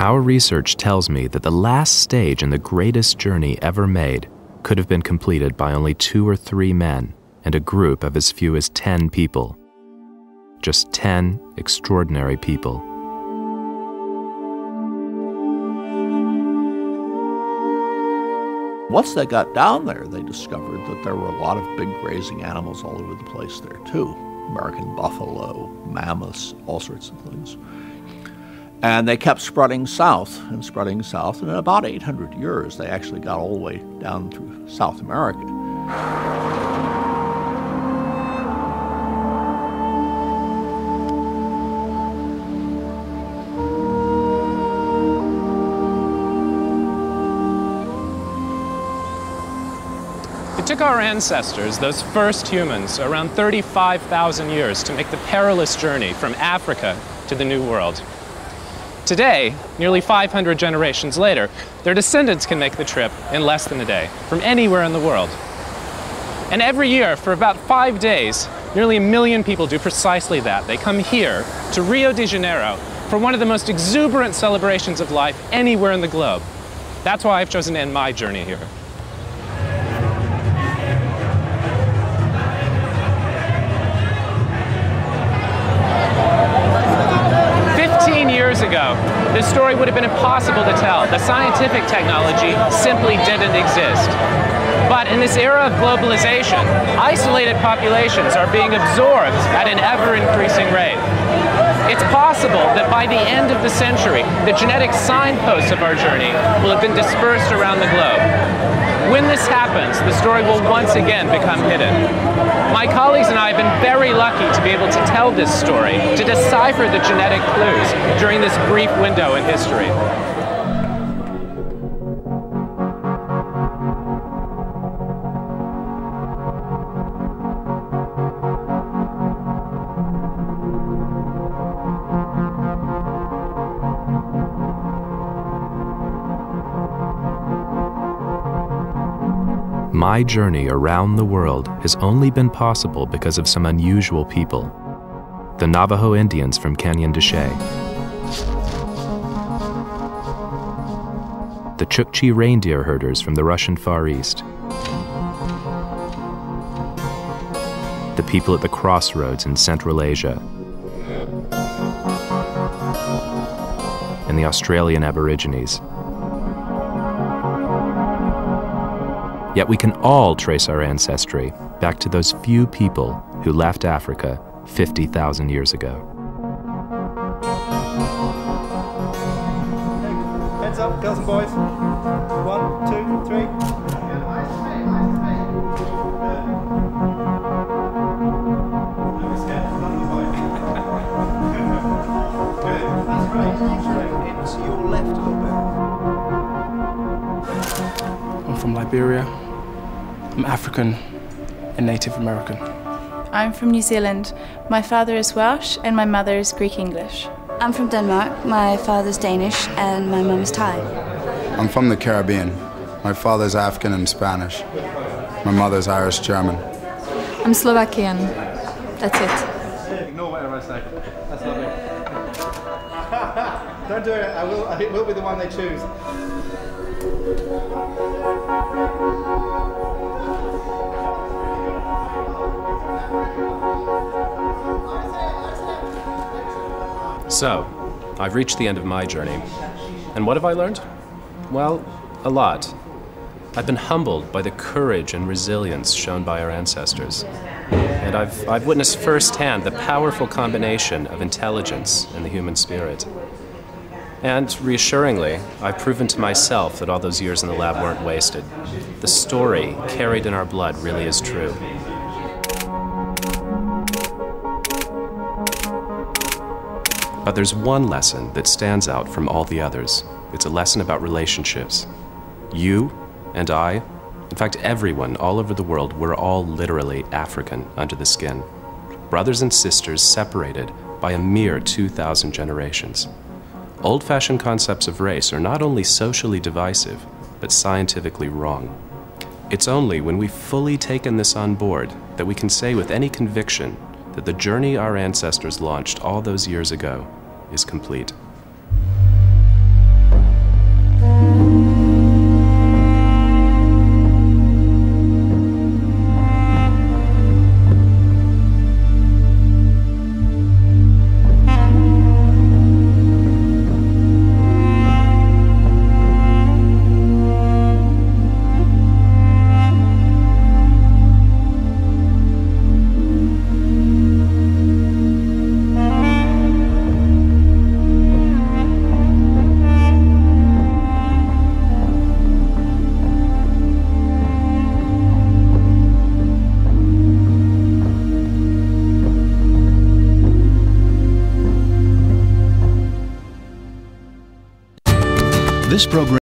Our research tells me that the last stage in the greatest journey ever made could have been completed by only two or three men and a group of as few as 10 people. Just 10 extraordinary people. Once they got down there, they discovered that there were a lot of big grazing animals all over the place there, too American buffalo, mammoths, all sorts of things. And they kept spreading south and spreading south. And in about 800 years, they actually got all the way down through South America. It took our ancestors, those first humans, around 35,000 years to make the perilous journey from Africa to the New World. Today, nearly 500 generations later, their descendants can make the trip in less than a day from anywhere in the world. And every year, for about five days, nearly a million people do precisely that. They come here to Rio de Janeiro for one of the most exuberant celebrations of life anywhere in the globe. That's why I've chosen to end my journey here. This story would have been impossible to tell. The scientific technology simply didn't exist. But in this era of globalization, isolated populations are being absorbed at an ever increasing rate. It's possible that by the end of the century, the genetic signposts of our journey will have been dispersed around the globe. When this happens, the story will once again become hidden. My colleagues and I have been very lucky to be able to tell this story, to decipher the genetic clues during this brief window in history. My journey around the world has only been possible because of some unusual people. The Navajo Indians from Canyon de Chelly, the Chukchi reindeer herders from the Russian Far East, the people at the crossroads in Central Asia, and the Australian Aborigines. Yet we can all trace our ancestry back to those few people who left Africa 50,000 years ago. Heads up, girls and boys. One, two, three. Into your left from Liberia. I'm African and Native American. I'm from New Zealand. My father is Welsh and my mother is Greek English. I'm from Denmark. My father's Danish and my mum is Thai. I'm from the Caribbean. My father's African and Spanish. My mother's Irish German. I'm Slovakian. That's it. Ignore whatever I say. That's lovely. Don't do it. I will. It will be the one they choose. So, I've reached the end of my journey. And what have I learned? Well, a lot. I've been humbled by the courage and resilience shown by our ancestors. And I've, I've witnessed firsthand the powerful combination of intelligence and the human spirit. And reassuringly, I've proven to myself that all those years in the lab weren't wasted. The story carried in our blood really is true. But there's one lesson that stands out from all the others. It's a lesson about relationships. You and I, in fact, everyone all over the world, we're all literally African under the skin. Brothers and sisters separated by a mere 2,000 generations. Old fashioned concepts of race are not only socially divisive, but scientifically wrong. It's only when we've fully taken this on board that we can say with any conviction that the journey our ancestors launched all those years ago is complete. This program